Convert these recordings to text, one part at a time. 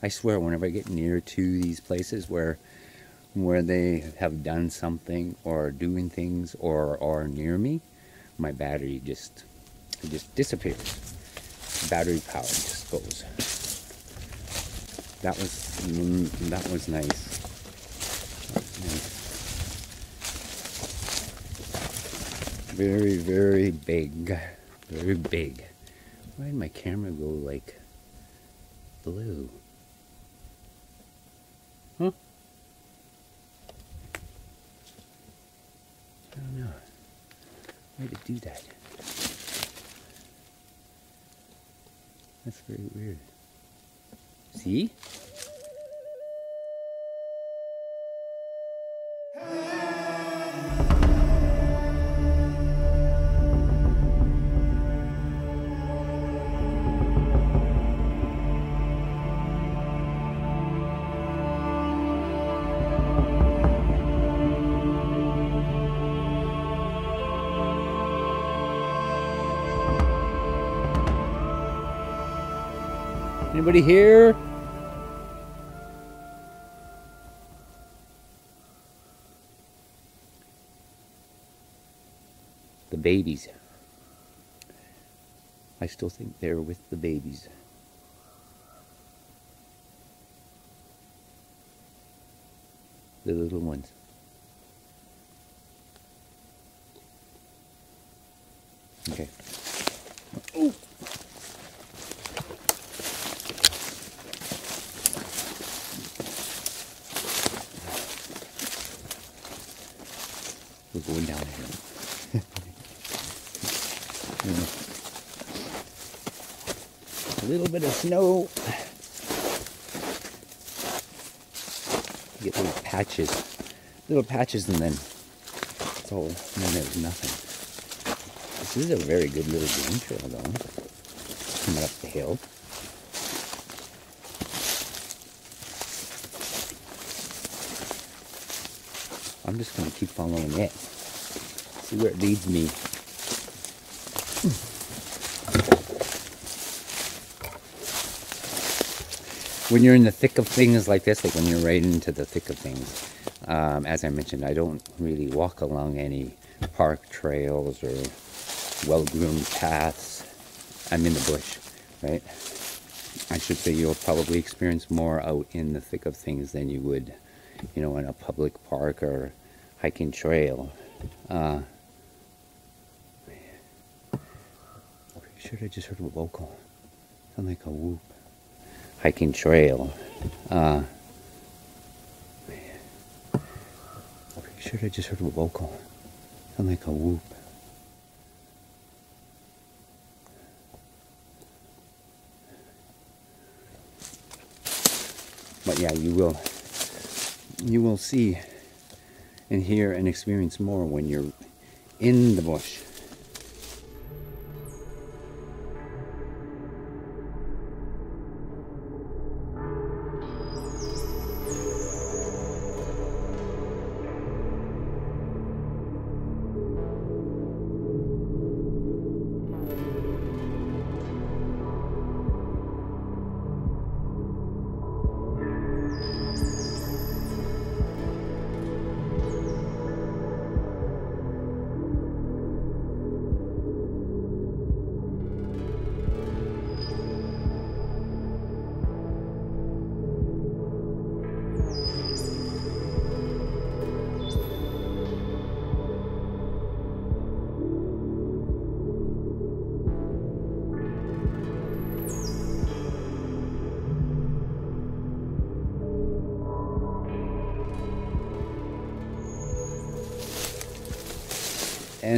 I swear, whenever I get near to these places where where they have done something or doing things or are near me, my battery just just disappears. Battery power just goes. That was mm, that was nice. That was nice. Very very big, very big. Why did my camera go like blue? Huh? I don't know. Did it do that? That's very weird. See? Anybody here? The babies. I still think they're with the babies. The little ones. Okay. Oh. We're going down here. A little bit of snow. You get little patches, little patches, and then it's all, and then there's nothing. This is a very good little game trail, though. Coming up the hill. I'm just going to keep following it. See where it leads me. When you're in the thick of things like this, like when you're right into the thick of things, um, as I mentioned, I don't really walk along any park trails or well-groomed paths. I'm in the bush, right? I should say you'll probably experience more out in the thick of things than you would, you know, in a public park or hiking trail. Uh, pretty sure I just heard a vocal. Sound like a whoop. Hiking trail. Uh, pretty sure I just heard a vocal. Sound like a whoop. But yeah, you will you will see and hear and experience more when you're in the bush.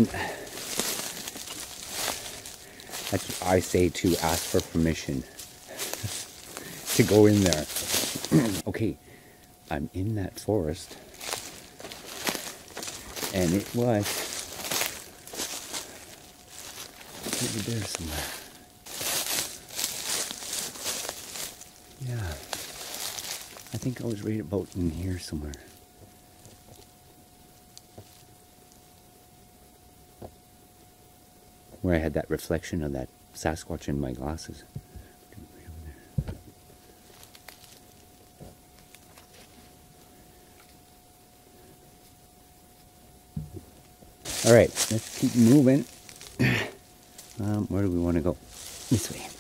And that's what I say to ask for permission to go in there. okay, I'm in that forest. And it was maybe there somewhere. Yeah. I think I was right about in here somewhere. where I had that reflection of that Sasquatch in my glasses. All right, let's keep moving. Um, where do we want to go? This way.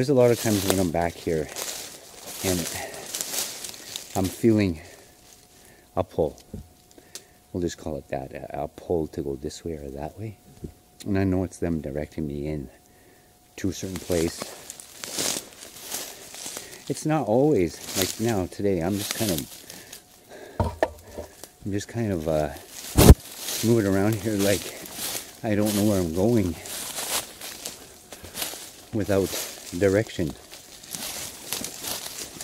There's a lot of times when I'm back here and I'm feeling a pull. We'll just call it that a, pull to go this way or that way. And I know it's them directing me in to a certain place. It's not always like now today. I'm just kind of, I'm just kind of uh, moving around here like I don't know where I'm going without direction.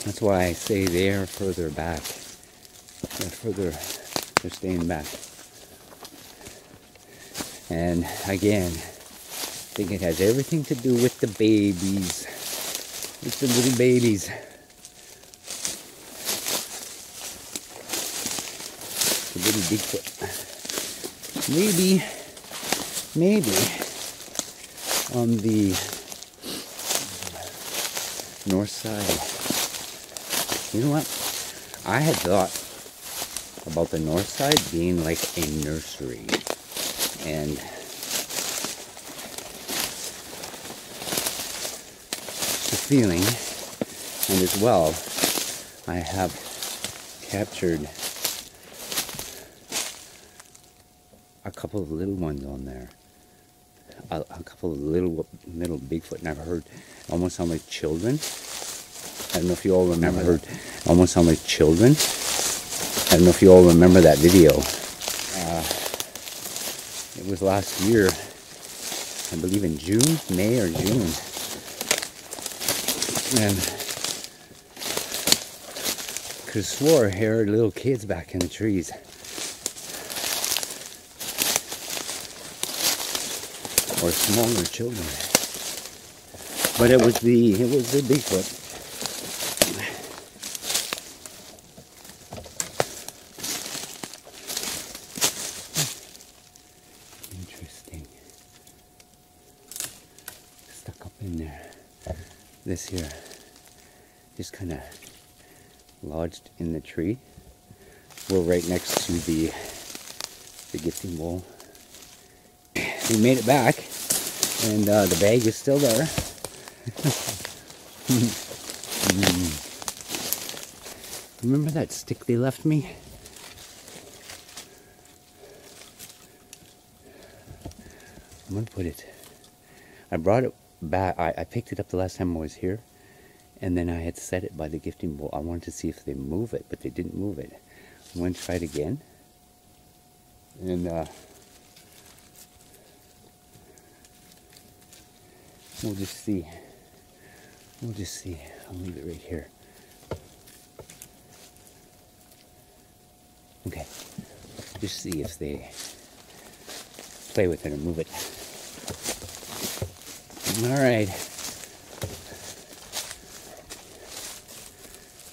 That's why I say they're further back. They're further, they're staying back. And again, I think it has everything to do with the babies. It's the little babies. The little Bigfoot. Maybe, maybe on the north side. You know what? I had thought about the north side being like a nursery. And the feeling, and as well, I have captured a couple of little ones on there. A, a couple of little little Bigfoot, and I've heard almost sound like children. I don't know if you all remember. Heard almost sound like children. I don't know if you all remember that video. Uh, it was last year, I believe in June, May or June, and could have swore I heard little kids back in the trees. Smaller children. But it was the it was the Bigfoot. Interesting. Stuck up in there. This here just kind of lodged in the tree. We're right next to the the gifting bowl. We made it back, and uh, the bag is still there. Remember that stick they left me? I'm gonna put it. I brought it back. I, I picked it up the last time I was here, and then I had set it by the gifting bowl. I wanted to see if they move it, but they didn't move it. I'm gonna try it again, and uh, we'll just see. We'll just see. I'll leave it right here. Okay. Just see if they play with it or move it. All right.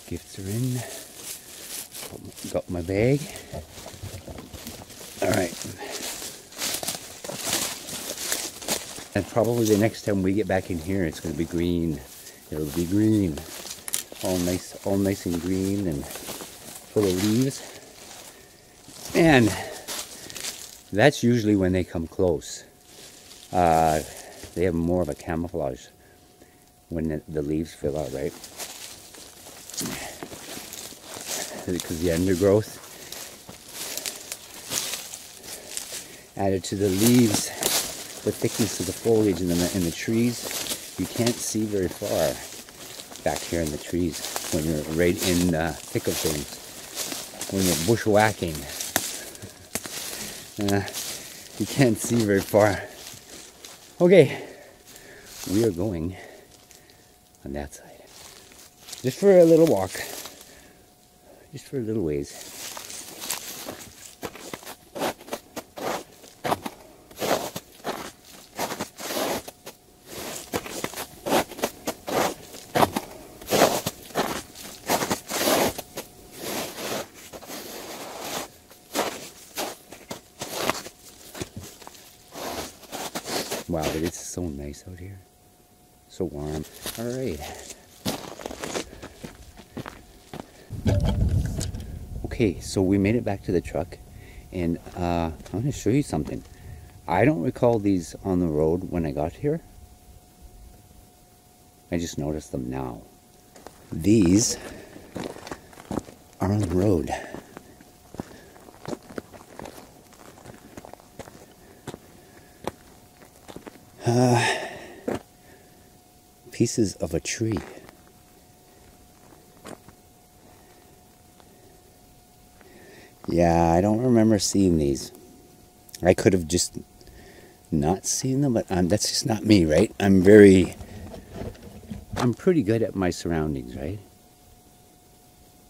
Gifts are in. Got my bag. All right. And probably the next time we get back in here, it's going to be green. It'll be green, all nice, all nice and green and full of leaves. And that's usually when they come close. Uh, they have more of a camouflage when the, the leaves fill out, right? because the undergrowth added to the leaves, the thickness of the foliage in the, in the trees, you can't see very far back here in the trees when you're right in the thick of things. When you're bushwhacking, uh, you can't see very far. Okay, we are going on that side. Just for a little walk. Just for a little ways. Wow, but it's so nice out here. So warm. All right. Okay, so we made it back to the truck, and uh, I'm going to show you something. I don't recall these on the road when I got here. I just noticed them now. These are on the road. Uh, pieces of a tree. Yeah, I don't remember seeing these. I could have just not seen them, but um, that's just not me, right? I'm very, I'm pretty good at my surroundings, right?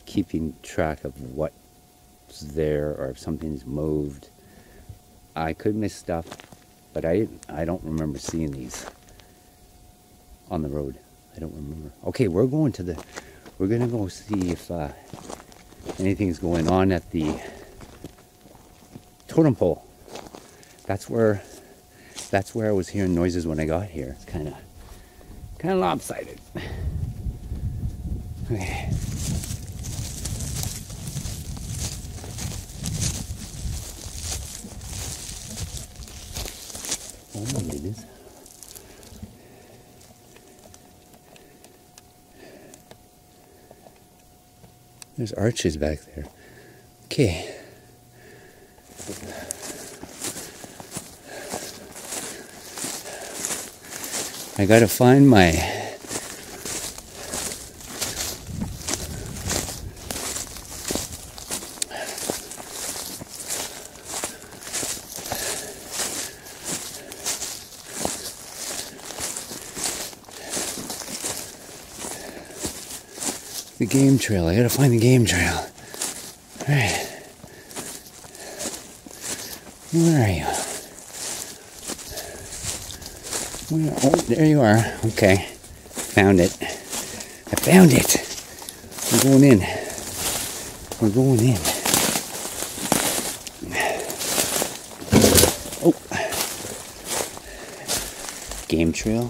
Keeping track of what's there or if something's moved. I could miss stuff, but I I don't remember seeing these on the road. I don't remember. Okay, we're going to the. We're gonna go see if uh, anything's going on at the totem pole. That's where. That's where I was hearing noises when I got here. It's kind of, kind of lopsided. Okay. Oh my goodness. There's arches back there. Okay. I gotta find my the game trail. I gotta find the game trail. Alright. Where are you? Where, oh, there you are. Okay. Found it. I found it. We're going in. We're going in. Oh. Game trail.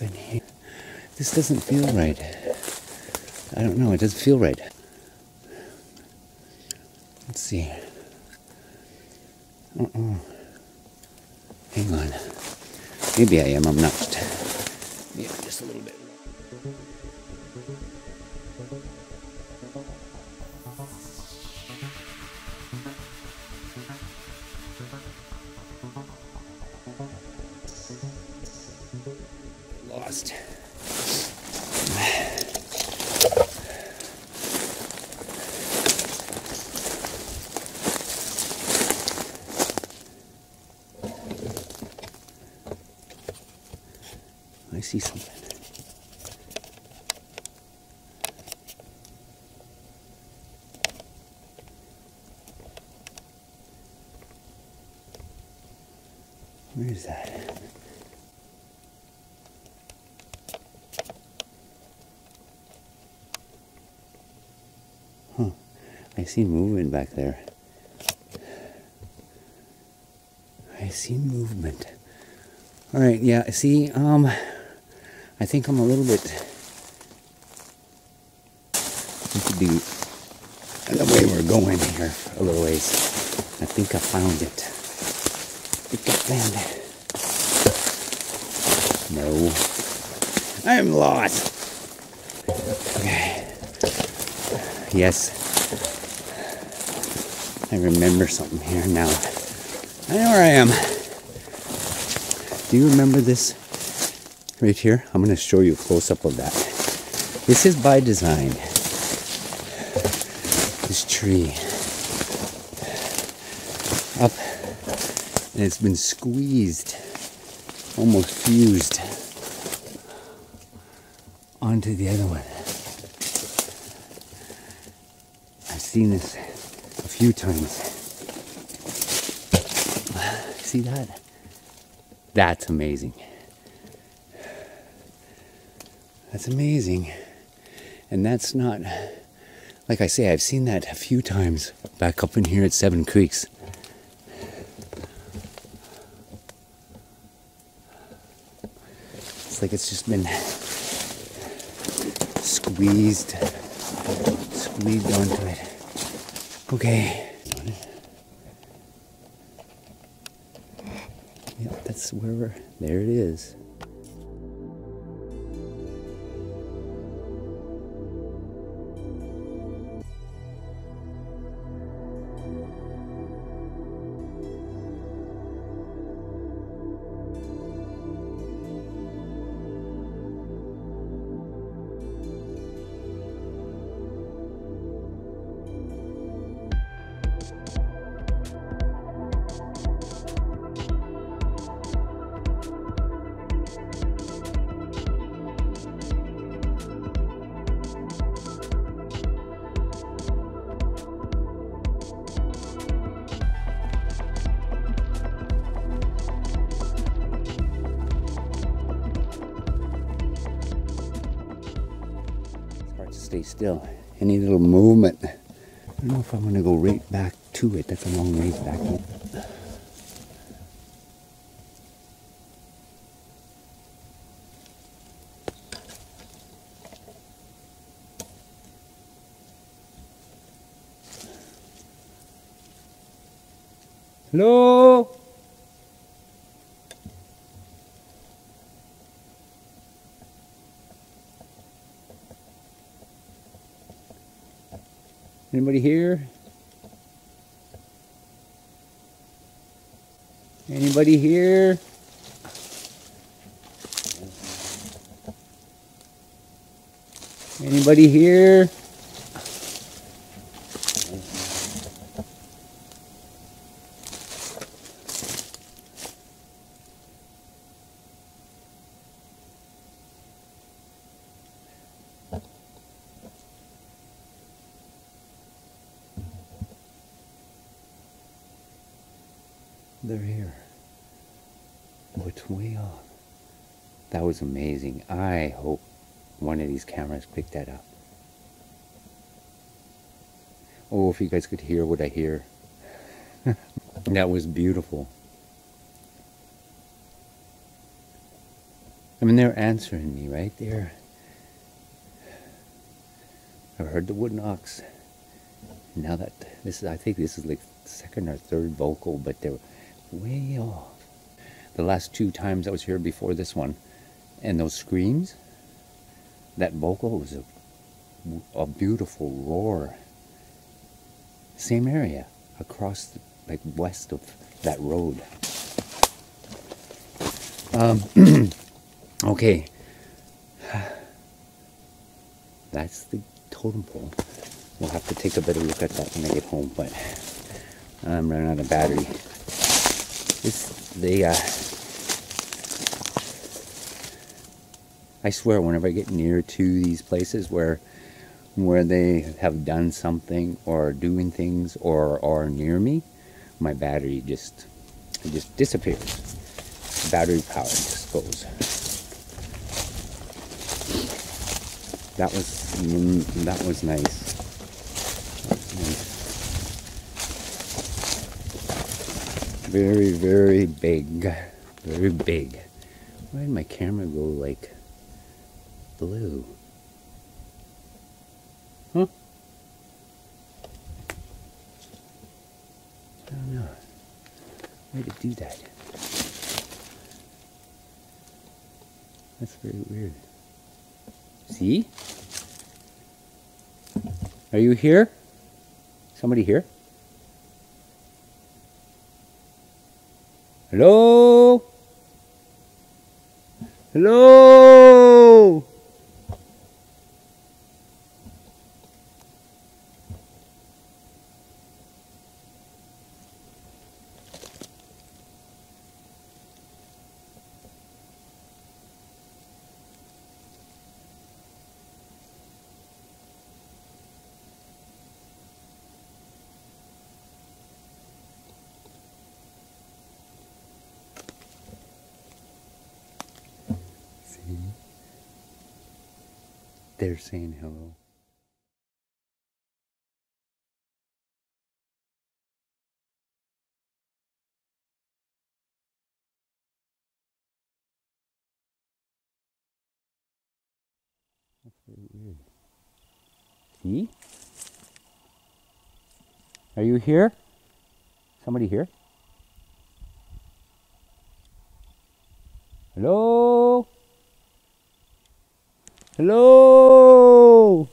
in here. This doesn't feel right. I don't know, it doesn't feel right. Let's see. Uh-uh. Hang on. Maybe I am, I'm not. Yeah, just a little bit. Lost. I see something. Where is that? Huh. I see movement back there. I see movement. All right, yeah, see, um, I think I'm a little bit into the, the way we're going here a little ways. I think I found it. I think I found it. No. I'm lost. Okay. Yes. I remember something here now. I know where I am. Do you remember this right here? I'm going to show you a close up of that. This is by design. This tree. Up. And it's been squeezed, almost fused onto the other one. I've seen this few times. See that? That's amazing. That's amazing. And that's not, like I say, I've seen that a few times back up in here at Seven Creeks. It's like it's just been squeezed, squeezed onto it. Okay. Yep, that's where we're, there it is. Still. Any little movement. I don't know if I'm going to go right back to it. That's a long ways back. Hello? Anybody here? Anybody here? Anybody here? They're here. Oh, it's way off. That amazing. I hope one of these cameras picked that up. Oh, if you guys could hear what I hear. that was beautiful. I mean, they're answering me right there. I've heard the wood knocks. Now that this is, I think this is like second or third vocal, but they're way off. The last two times I was here before this one, and those screams, that vocal was a, a beautiful roar. Same area, across, the, like west of that road. Um, okay. That's the totem pole. We'll have to take a better look at that when I get home, but I'm running out of battery. This, they, uh, I swear, whenever I get near to these places where where they have done something or doing things or are near me, my battery just just disappears. Battery power just goes. That was that was nice. That was nice. Very very big, very big. Why did my camera go like blue? Huh? I don't know. Why did it do that? That's very weird. See? Are you here? Somebody here? Hello? Hello? See? They're saying hello. That's very weird. See? Are you here? Somebody here? Hello? Hello?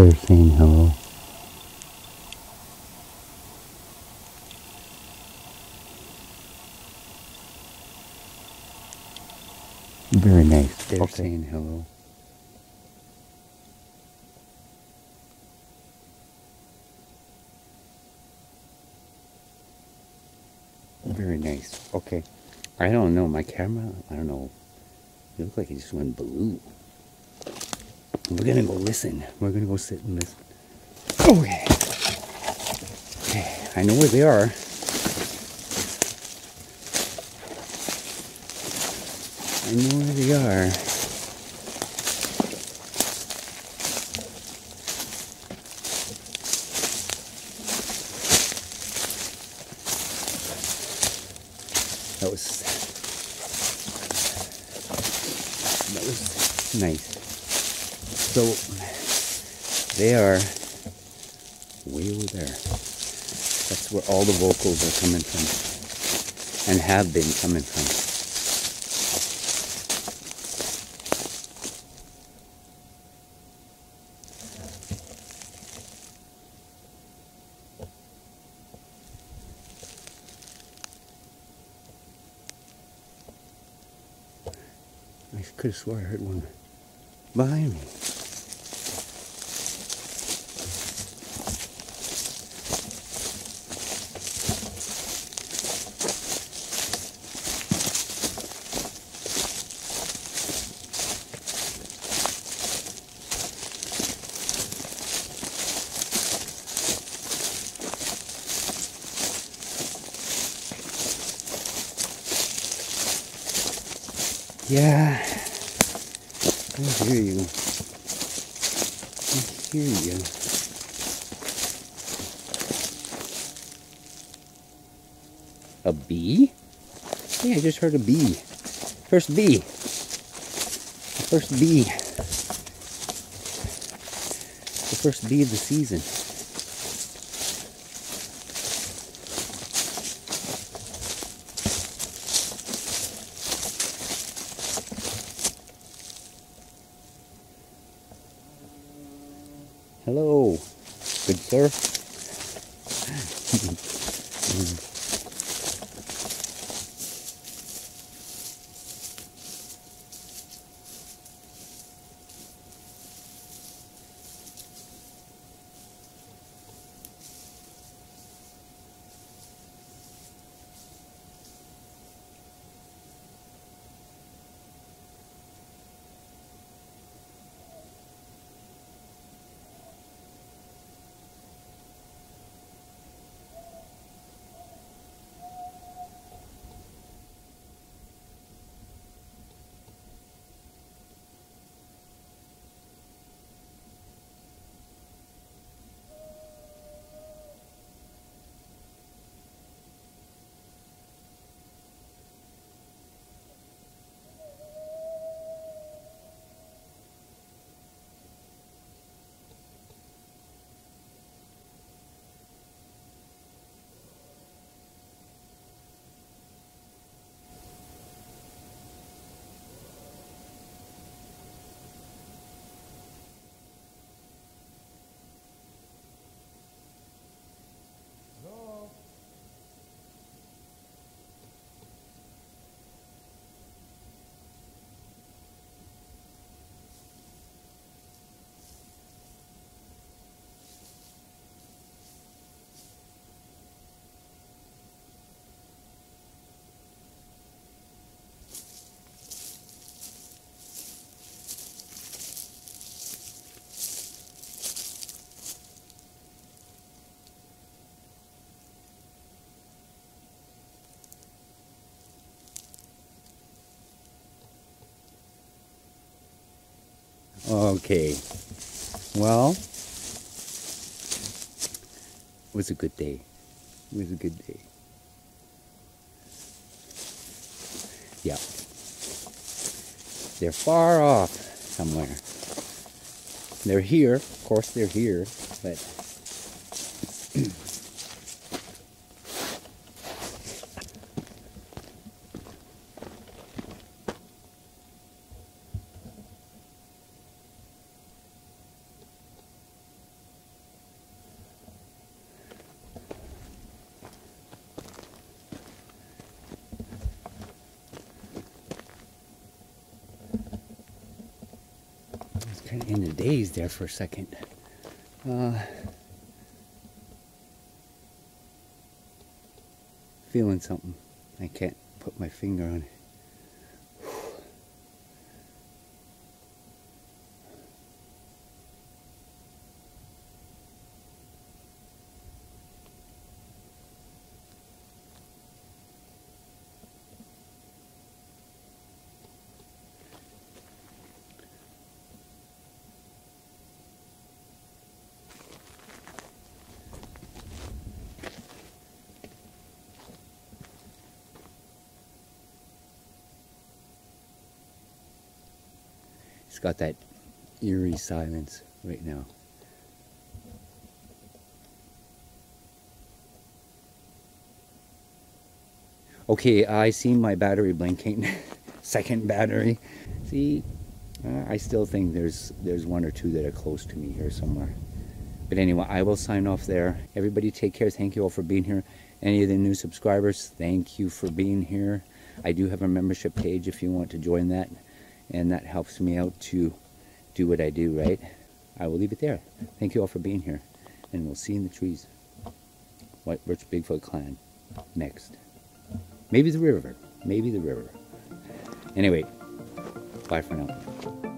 They're saying hello. Very nice. They're Okay. saying hello. Very nice. Okay. I don't know. My camera, I don't know. It looked like it just went blue. We're gonna go listen. We're gonna go sit and listen. Oh, okay. Okay. I know where they are. I know where they are. That was that was nice. So they are way over there. That's where all the vocals are coming from and have been coming from. I could have swore I heard one behind me. I hear you. I hear you. A bee? Yeah, I just heard a bee. First bee. First bee. The first bee of the season. Okay. Well, it was a good day. It was a good day. Yeah. They're far off somewhere. They're here. Of course, they're here, but kind of in a daze there for a second. Uh, feeling something. I can't put my finger on it. It's got that eerie silence right now. Okay, I see my battery blinking. Second battery. See, uh, I still think there's there's one or two that are close to me here somewhere. But anyway, I will sign off there. Everybody take care. Thank you all for being here. Any of the new subscribers, thank you for being here. I do have a membership page if you want to join that. And that helps me out to do what I do, right? I will leave it there. Thank you all for being here. And we'll see you in the trees. White Birch Bigfoot Clan. Next. Maybe the river. Maybe the river. Anyway, bye for now.